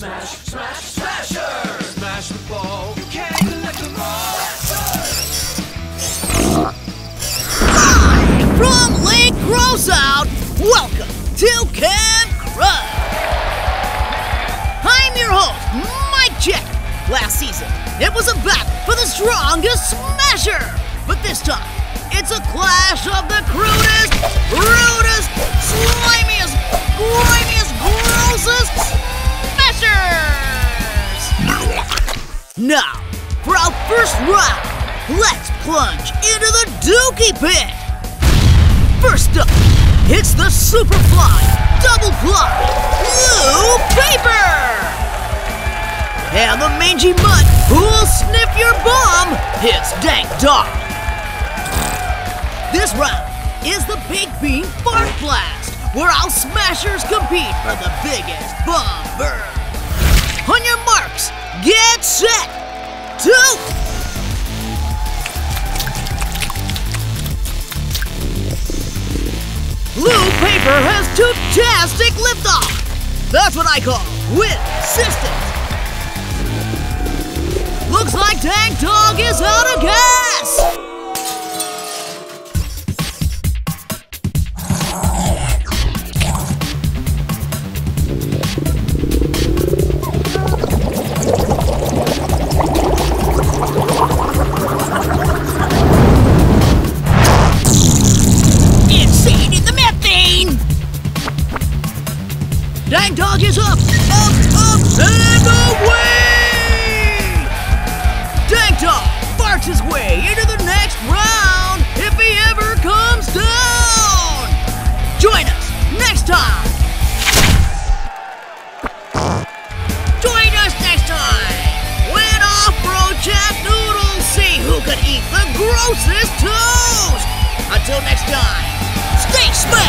Smash, smash, smasher! Smash the ball. You can't collect them all. From Lake Grossout, welcome to Camp Crud. I'm your host, Mike Check. Last season, it was a battle for the strongest smasher. But this time, it's a clash of the crudest, rudest, slimiest, Now, for our first round, let's plunge into the Dookie Pit. First up, it's the Superfly Double Fly Blue Paper! And the mangy mutt who'll sniff your bum it's Dank Dog. This round is the Big Bean Fart Blast, where our smashers compete for the biggest bum burn. On your marks, get set, two, Blue Paper has two-tastic liftoff. That's what I call with systems. Looks like Dank Dog is out of Dank Dog is up, up, up, and away! Dank Dog farts his way into the next round if he ever comes down! Join us next time! Join us next time when Off-Road Chat Noodles see who can eat the grossest toast! Until next time, stay smacked!